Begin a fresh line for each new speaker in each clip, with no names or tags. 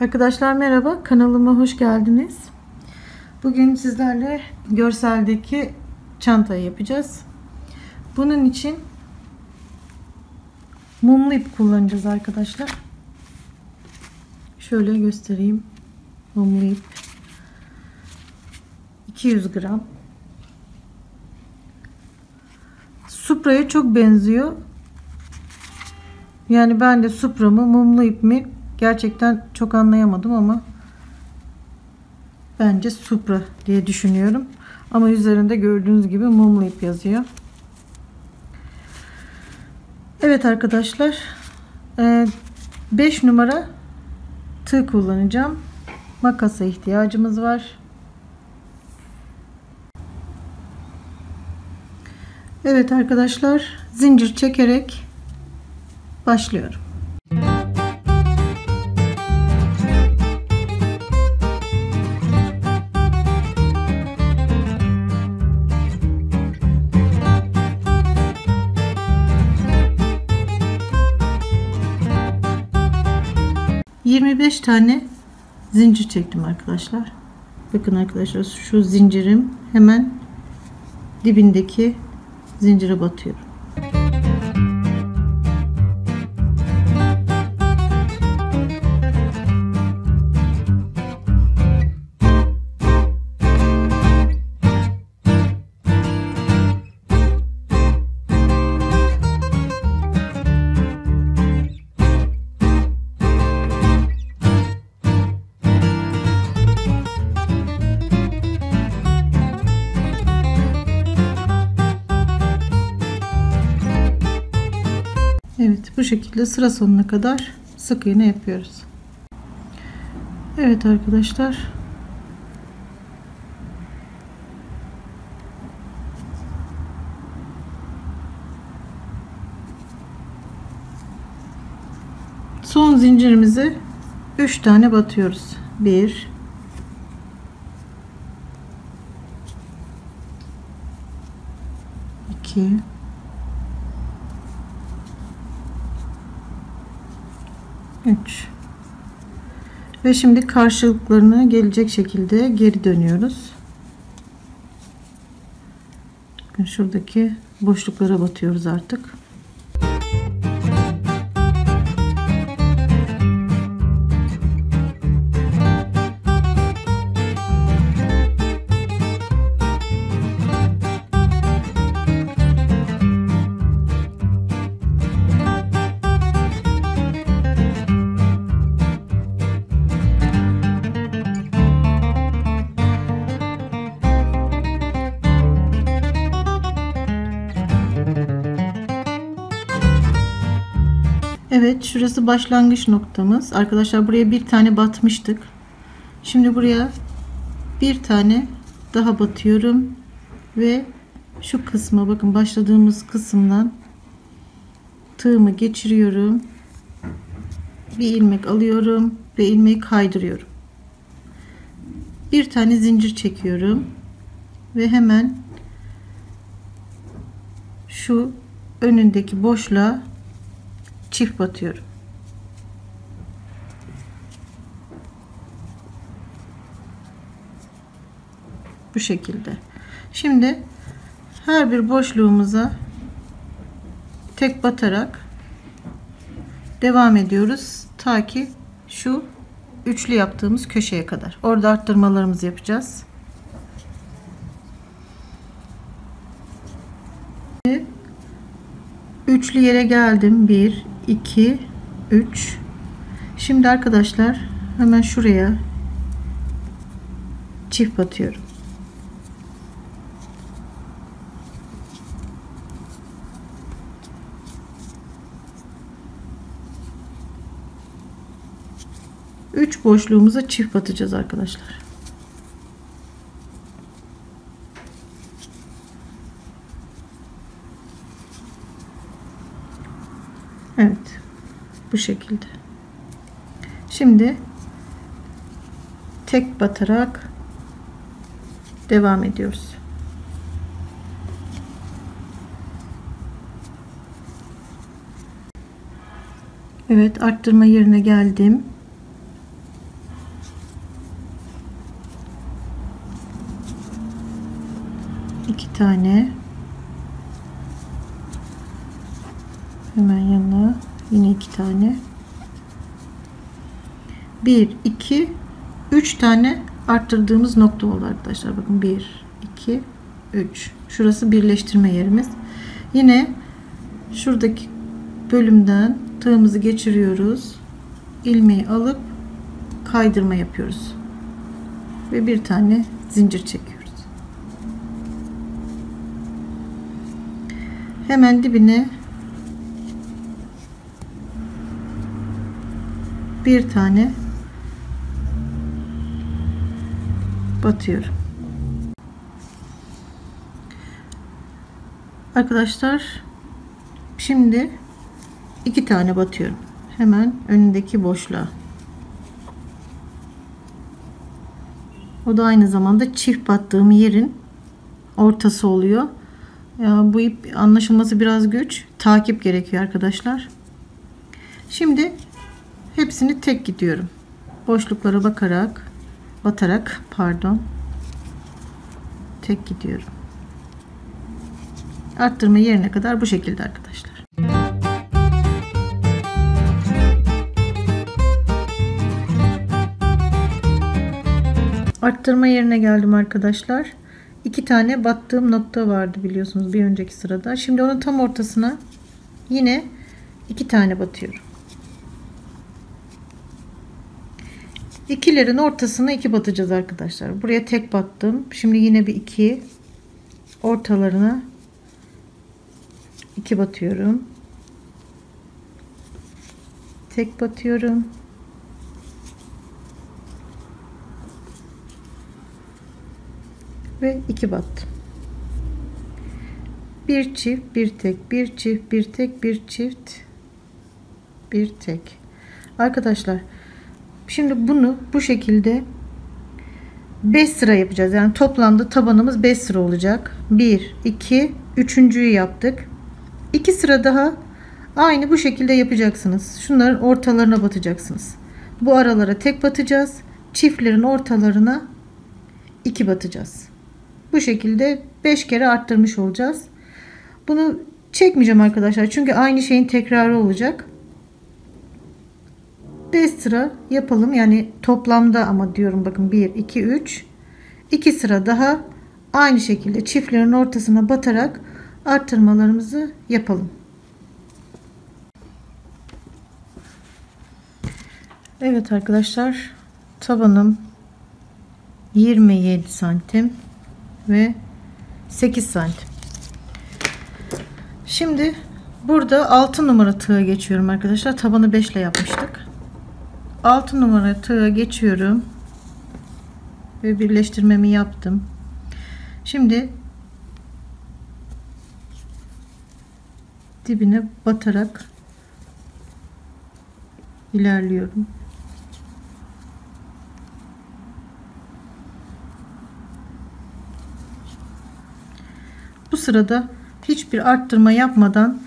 Arkadaşlar merhaba kanalıma hoş geldiniz. Bugün sizlerle görseldeki çantayı yapacağız. Bunun için mumlu ip kullanacağız arkadaşlar. Şöyle göstereyim. Mumlu ip. 200 gram. Supra'ya çok benziyor. Yani ben de Supra mı mumlu ip mi gerçekten çok anlayamadım ama bence Supra diye düşünüyorum. Ama üzerinde gördüğünüz gibi mumlu ip yazıyor. Evet arkadaşlar 5 numara tığ kullanacağım. Makasa ihtiyacımız var. Evet arkadaşlar zincir çekerek başlıyorum. Yirmi beş tane zincir çektim arkadaşlar. Bakın arkadaşlar şu zincirim hemen dibindeki zincire batıyorum. Bu şekilde sıra sonuna kadar sık iğne yapıyoruz. Evet arkadaşlar. Son zincirimizi 3 tane batıyoruz. 1 2 3 ve şimdi karşılıklarına gelecek şekilde geri dönüyoruz. Şuradaki boşluklara batıyoruz artık. Evet şurası başlangıç noktamız. Arkadaşlar buraya bir tane batmıştık. Şimdi buraya bir tane daha batıyorum. Ve şu kısma bakın başladığımız kısımdan tığımı geçiriyorum. Bir ilmek alıyorum ve ilmeği kaydırıyorum. Bir tane zincir çekiyorum. Ve hemen şu önündeki boşluğa çift batıyorum. Bu şekilde. Şimdi her bir boşluğumuza tek batarak devam ediyoruz. Ta ki şu üçlü yaptığımız köşeye kadar. Orada arttırmalarımızı yapacağız. Üçlü yere geldim. 1 2 3 Şimdi arkadaşlar hemen şuraya çift batıyorum. Üç boşluğumuza çift batacağız arkadaşlar. şekilde. Şimdi tek batarak devam ediyoruz. Evet arttırma yerine geldim. İki tane hemen yanına yine iki tane bir iki üç tane arttırdığımız nokta oldu arkadaşlar. Bakın bir iki üç. Şurası birleştirme yerimiz. Yine şuradaki bölümden tığımızı geçiriyoruz. İlmeği alıp kaydırma yapıyoruz. Ve bir tane zincir çekiyoruz. Hemen dibine bir tane batıyorum. Arkadaşlar şimdi iki tane batıyorum. Hemen önündeki boşluğa. O da aynı zamanda çift battığım yerin ortası oluyor. Ya bu ip anlaşılması biraz güç. Takip gerekiyor arkadaşlar. Şimdi hepsini tek gidiyorum. Boşluklara bakarak batarak pardon tek gidiyorum. Arttırma yerine kadar bu şekilde arkadaşlar. Arttırma yerine geldim arkadaşlar. İki tane battığım nokta vardı biliyorsunuz bir önceki sırada. Şimdi onun tam ortasına yine iki tane batıyorum. İkilerin ortasına iki batacağız arkadaşlar. Buraya tek battım. Şimdi yine bir iki ortalarına iki batıyorum. Tek batıyorum. Ve iki battım. Bir çift, bir tek, bir çift, bir tek, bir çift, bir tek. Arkadaşlar Şimdi bunu bu şekilde 5 sıra yapacağız. Yani toplamda tabanımız 5 sıra olacak. 1, 2, 3.'yü yaptık. 2 sıra daha aynı bu şekilde yapacaksınız. Şunların ortalarına batacaksınız. Bu aralara tek batacağız. Çiftlerin ortalarına 2 batacağız. Bu şekilde 5 kere arttırmış olacağız. Bunu çekmeyeceğim arkadaşlar. Çünkü aynı şeyin tekrarı olacak. 5 sıra yapalım. Yani toplamda ama diyorum bakın 1 2 3 2 sıra daha aynı şekilde çiftlerin ortasına batarak arttırmalarımızı yapalım. Evet arkadaşlar tabanım 27 santim ve 8 santim. Şimdi burada 6 numara tığa geçiyorum arkadaşlar. Tabanı 5 ile yapmıştık. 6 numara tığa geçiyorum. Ve birleştirmemi yaptım. Şimdi dibine batarak ilerliyorum. Bu sırada hiçbir arttırma yapmadan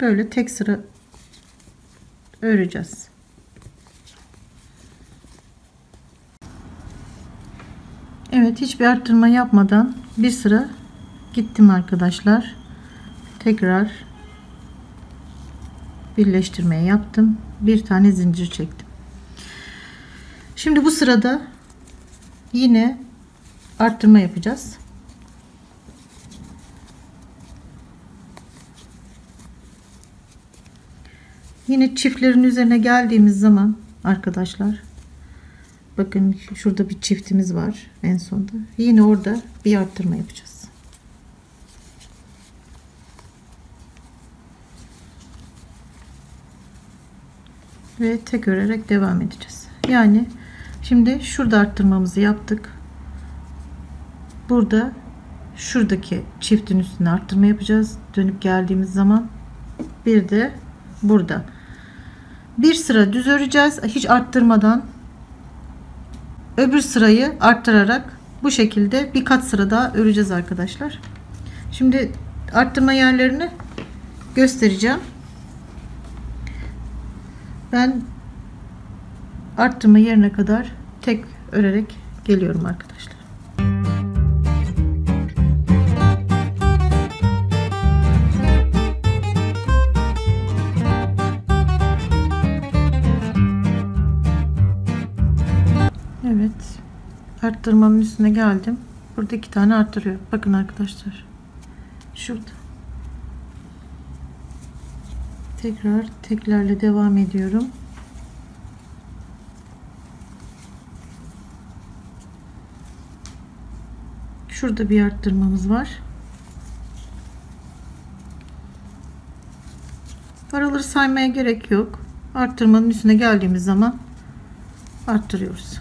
böyle tek sıra öreceğiz. Evet hiçbir arttırma yapmadan bir sıra gittim arkadaşlar. Tekrar birleştirmeye yaptım. Bir tane zincir çektim. Şimdi bu sırada yine arttırma yapacağız. Yine çiftlerin üzerine geldiğimiz zaman arkadaşlar bakın şurada bir çiftimiz var en sonda. Yine orada bir arttırma yapacağız. Ve tek örerek devam edeceğiz. Yani şimdi şurada arttırmamızı yaptık. Burada şuradaki çiftin üstüne arttırma yapacağız. Dönüp geldiğimiz zaman bir de burada bir sıra düz öreceğiz hiç arttırmadan öbür sırayı arttırarak bu şekilde bir kat sıra daha öreceğiz arkadaşlar şimdi arttırma yerlerini göstereceğim. Ben arttırma yerine kadar tek örerek geliyorum arkadaşlar. Arttırmamın üstüne geldim. Burada iki tane arttırıyor. Bakın arkadaşlar. Şurada. Tekrar teklerle devam ediyorum. Şurada bir arttırmamız var. Araları saymaya gerek yok. Arttırmanın üstüne geldiğimiz zaman arttırıyoruz.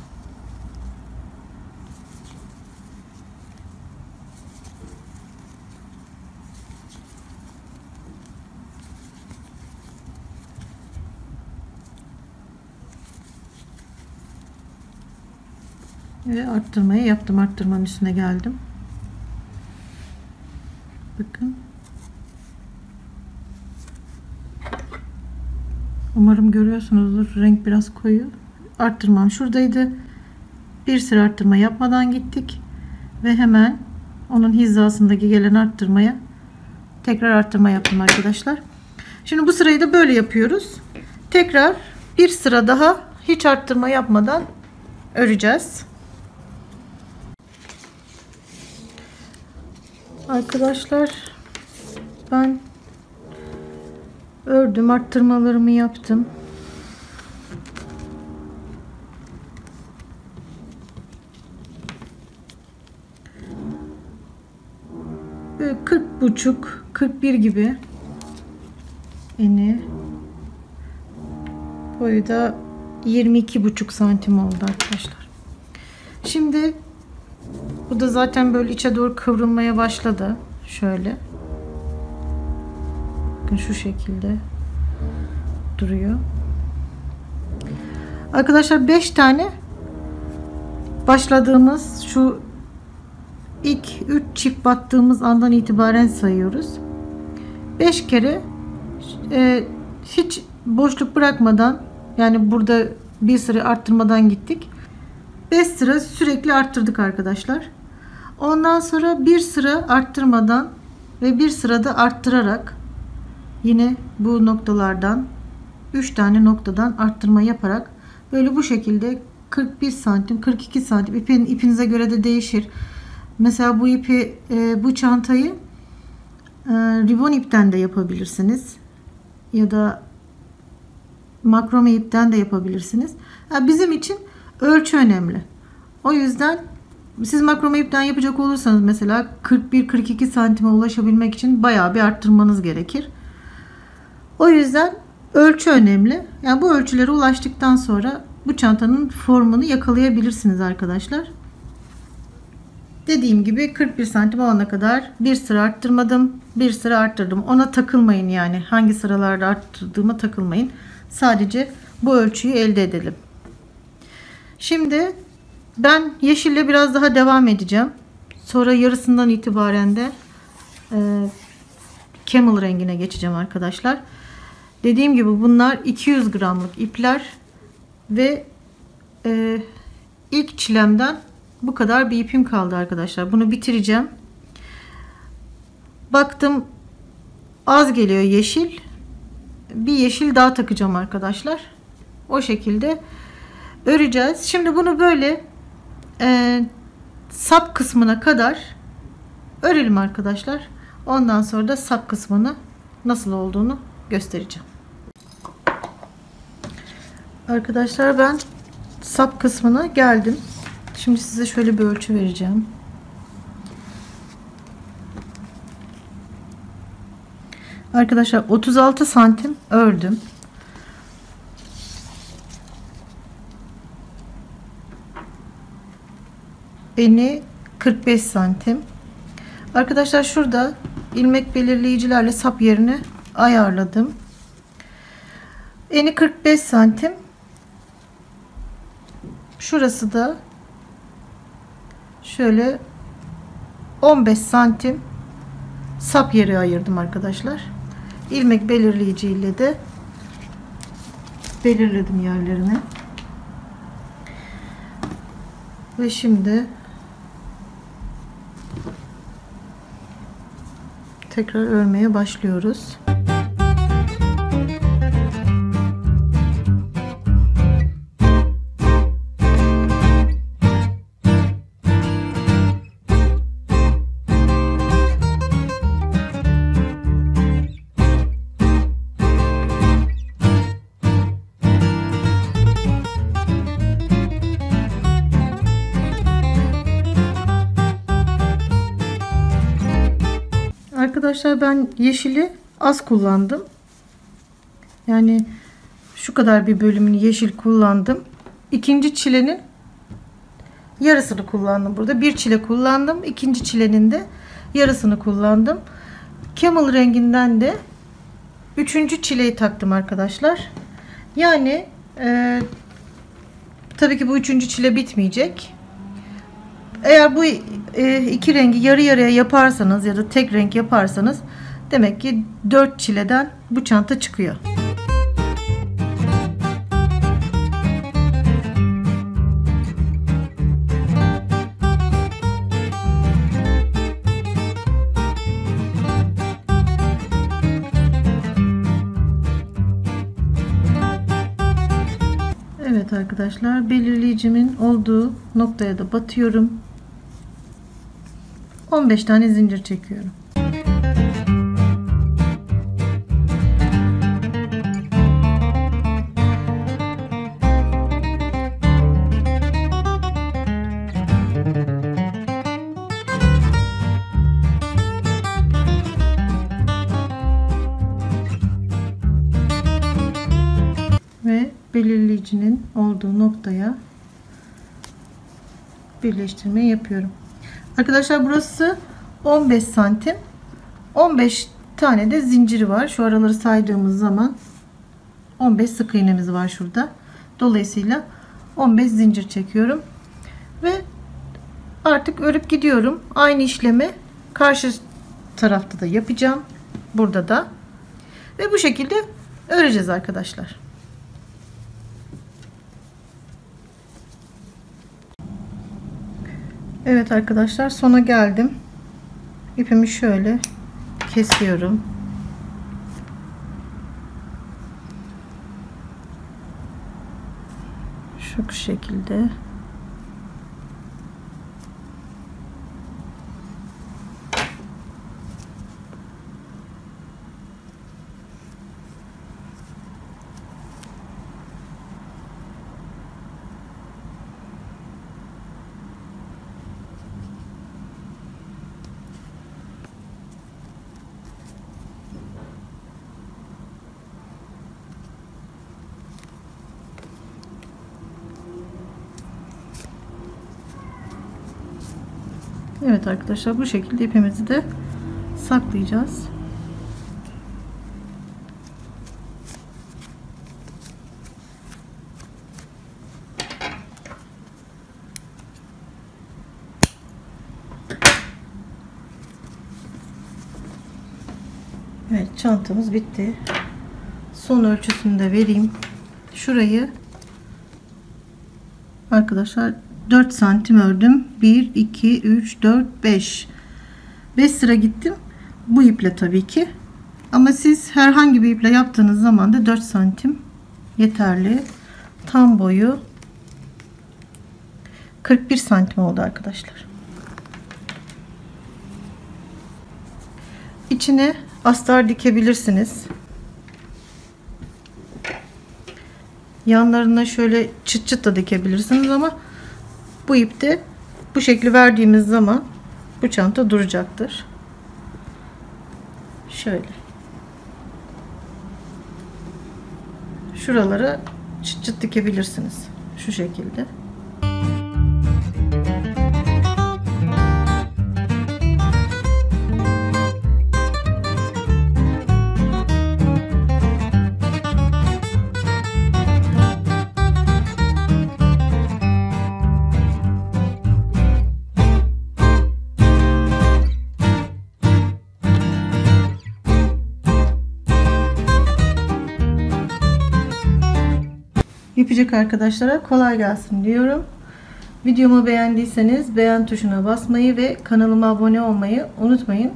Ve arttırmayı yaptım. Arttırmanın üstüne geldim. Bakın. Umarım görüyorsunuzdur. Renk biraz koyu. Arttırmam şuradaydı. Bir sıra arttırma yapmadan gittik. Ve hemen onun hizasındaki gelen arttırmaya tekrar arttırma yaptım arkadaşlar. Şimdi bu sırayı da böyle yapıyoruz. Tekrar bir sıra daha hiç arttırma yapmadan öreceğiz. Arkadaşlar ben ördüm arttırmalarımı yaptım. 40 buçuk 41 gibi eni boyu da 22 buçuk santim oldu arkadaşlar. Şimdi bu da zaten böyle içe doğru kıvrılmaya başladı. Şöyle. Bakın şu şekilde duruyor. Arkadaşlar 5 tane başladığımız şu ilk 3 çift battığımız andan itibaren sayıyoruz. 5 kere e, hiç boşluk bırakmadan yani burada bir sıra arttırmadan gittik. 5 sıra sürekli arttırdık arkadaşlar. Ondan sonra bir sıra arttırmadan ve bir sırada arttırarak yine bu noktalardan 3 tane noktadan arttırma yaparak böyle bu şekilde 41 santim 42 santim ipin ipinize göre de değişir. Mesela bu ipi e, bu çantayı e, ribon ipten de yapabilirsiniz. Ya da makrome ipten de yapabilirsiniz. Yani bizim için ölçü önemli. O yüzden siz makrome ipten yapacak olursanız mesela 41-42 santime ulaşabilmek için bayağı bir arttırmanız gerekir. O yüzden ölçü önemli. Yani bu ölçülere ulaştıktan sonra bu çantanın formunu yakalayabilirsiniz arkadaşlar. Dediğim gibi 41 santim olana kadar bir sıra arttırmadım. Bir sıra arttırdım. Ona takılmayın yani. Hangi sıralarda arttırdığıma takılmayın. Sadece bu ölçüyü elde edelim. Şimdi ben yeşille biraz daha devam edeceğim. Sonra yarısından itibaren de e, camel rengine geçeceğim arkadaşlar. Dediğim gibi bunlar 200 gramlık ipler ve e, ilk çilemden bu kadar bir ipim kaldı arkadaşlar. Bunu bitireceğim. Baktım az geliyor yeşil. Bir yeşil daha takacağım arkadaşlar. O şekilde öreceğiz. Şimdi bunu böyle e, sap kısmına kadar örelim arkadaşlar. Ondan sonra da sap kısmını nasıl olduğunu göstereceğim. Arkadaşlar ben sap kısmına geldim. Şimdi size şöyle bir ölçü vereceğim. Arkadaşlar 36 santim ördüm. Eni 45 santim. Arkadaşlar şurada ilmek belirleyicilerle sap yerini ayarladım. Eni 45 santim. Şurası da şöyle 15 santim sap yeri ayırdım arkadaşlar. ilmek belirleyici ile de belirledim yerlerini. Ve şimdi tekrar örmeye başlıyoruz. Arkadaşlar ben yeşili az kullandım. Yani şu kadar bir bölümünü yeşil kullandım. İkinci çilenin yarısını kullandım burada. Bir çile kullandım. İkinci çilenin de yarısını kullandım. Camel renginden de üçüncü çileyi taktım arkadaşlar. Yani e, tabii ki bu üçüncü çile bitmeyecek. Eğer bu e, iki rengi yarı yarıya yaparsanız ya da tek renk yaparsanız demek ki 4 çileden bu çanta çıkıyor. Evet arkadaşlar belirleyicimin olduğu noktaya da batıyorum. 15 tane zincir çekiyorum. ve belirleyicinin olduğu noktaya birleştirme yapıyorum. Arkadaşlar burası 15 santim. 15 tane de zinciri var. Şu araları saydığımız zaman 15 sık iğnemiz var şurada. Dolayısıyla 15 zincir çekiyorum. Ve artık örüp gidiyorum. Aynı işlemi karşı tarafta da yapacağım. Burada da. Ve bu şekilde öreceğiz arkadaşlar. Evet arkadaşlar sona geldim. İpimi şöyle kesiyorum. Şu şekilde. Evet arkadaşlar bu şekilde ipimizi de saklayacağız. Evet çantamız bitti. Son ölçüsünü de vereyim. Şurayı arkadaşlar 4 santim ördüm. 1, 2, 3, 4, 5. 5 sıra gittim. Bu iple tabii ki. Ama siz herhangi bir iple yaptığınız zaman da 4 santim yeterli. Tam boyu 41 santim oldu arkadaşlar. İçine astar dikebilirsiniz. Yanlarına şöyle çıt çıt da dikebilirsiniz ama bu ipte bu şekli verdiğimiz zaman bu çanta duracaktır. Şöyle. Şuralara çıt çıt dikebilirsiniz. Şu şekilde. Yapacak arkadaşlara kolay gelsin diyorum. Videomu beğendiyseniz beğen tuşuna basmayı ve kanalıma abone olmayı unutmayın.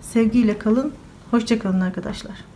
Sevgiyle kalın. Hoşçakalın arkadaşlar.